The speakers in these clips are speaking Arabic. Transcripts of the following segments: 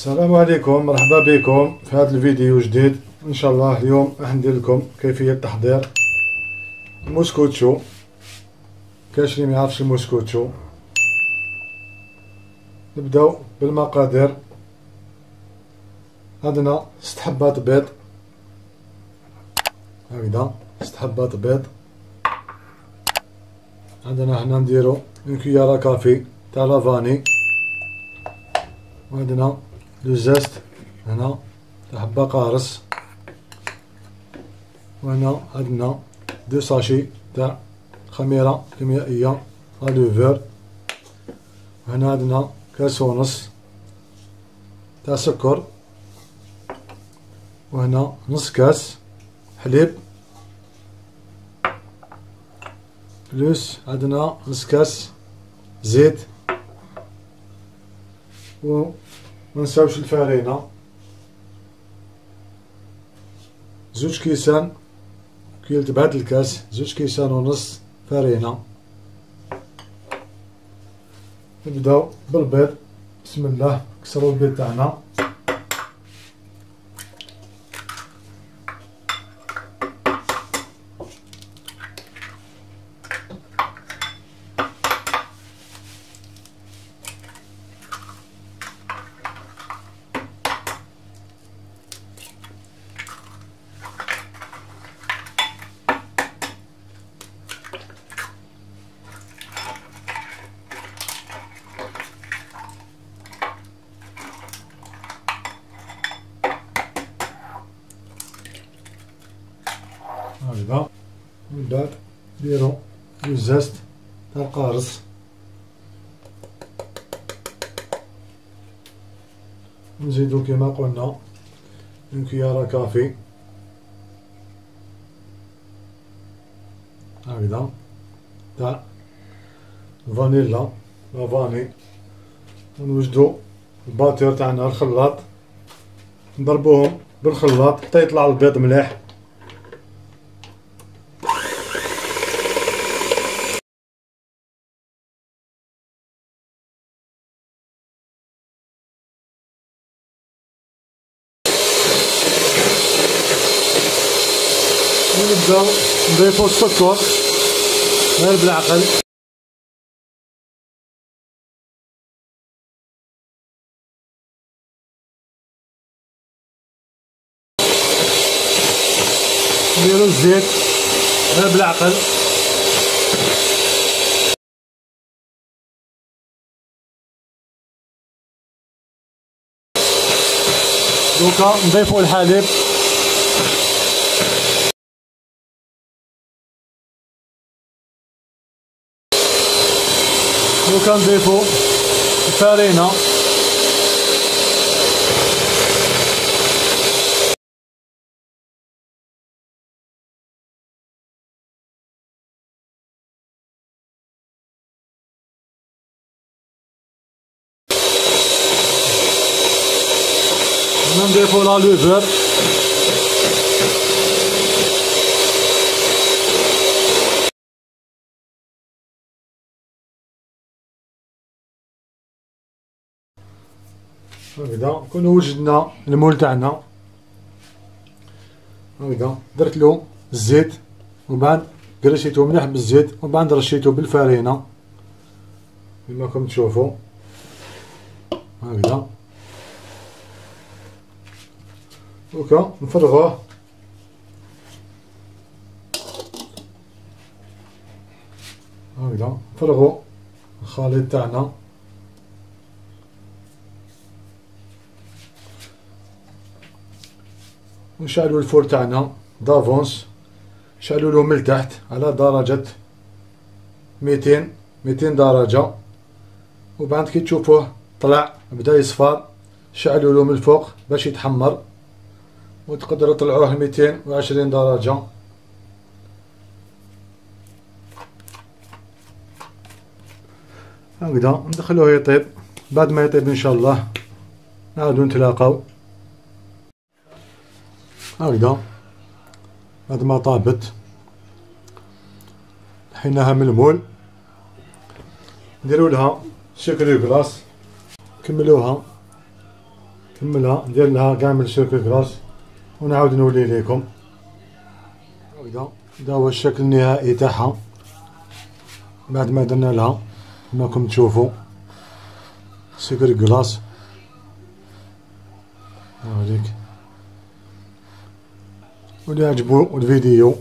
السلام عليكم مرحبا بكم في هذا الفيديو جديد. إن شاء الله اليوم راح ندير لكم كيفية تحضير الموسكوتشو. كاش اللي ما يعرفش الموسكوتشو. نبداو بالمقادير. عندنا ست حبات بيض. هكذا ست حبات بيض. عندنا هنا نديرو une cuillère à café تاع la vanille. وعندنا le zeste هنا حبة قارص وهنا عندنا deux sachets تاع خميرة كيميائية الوفير وهنا عندنا كاس ونص تاع سكر وهنا نص كاس حليب بلوس عندنا نص كاس زيت و منساوش الفارينة. زوج كيسان كيلت بهاد الكاس زوج كيسان ونص فارينة. نبداو بالبيض. بسم الله كسرو البيض تاعنا. هكذا من بعد نديرو ال zeste تاع القارص. نزيدو كيما قلنا une cuillère à café. هكذا. تاع فانيلا la vanille. ونوجدو ال batteur تاعنا الخلاط. نضربوهم بالخلاط حتى يطلع البيض مليح. ونبداو نضيفو السكر غير بالعقل. نديرو الزيت غير بالعقل. دوكا نضيفو الحليب. دوكا نضيفو الفارينة نضيفو لا لوفر هكذا. كنا وجدنا المول تاعنا هكذا. درت له الزيت. ومن بعد قرشيتو مليح بالزيت. ومن بعد رشيتو بالفارينة. كما راكم تشوفوا. هكذا. دوكا نفرغوه هكذا. نفرغو الخليط تاعنا. ونشعلو الفور تاعنا دافونس نشعلو له من التحت على درجة ميتين ميتين درجة. وبعد كي تشوفوه طلع بدأ يصفر. شعلو له من الفوق باش يتحمر. وتقدروا تطلعوه ميتين وعشرين درجة. هكذا ندخلوه يطيب. بعد ما يطيب إن شاء الله نعاودو نتلاقاو. هكذا بعد ما طابت نحيناها من ال moule. نديرو لها sucre glace كملوها. نكملها ندير لها كامل sucre glace ونعاود نولي ليكم هكذا هذا هو الشكل النهائي تاعها. بعد ما درنا لها راكم تشوفوا sucre glace هذيك واللي عجبو الفيديو.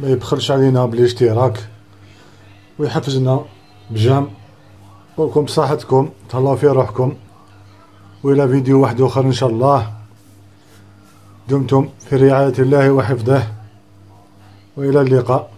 ما يبخلش علينا بالاشتراك. ويحفزنا بجام. ولكم بصحتكم. تهلاو في روحكم. وإلى فيديو واحد آخر إن شاء الله. دمتم في رعاية الله وحفظه. وإلى اللقاء.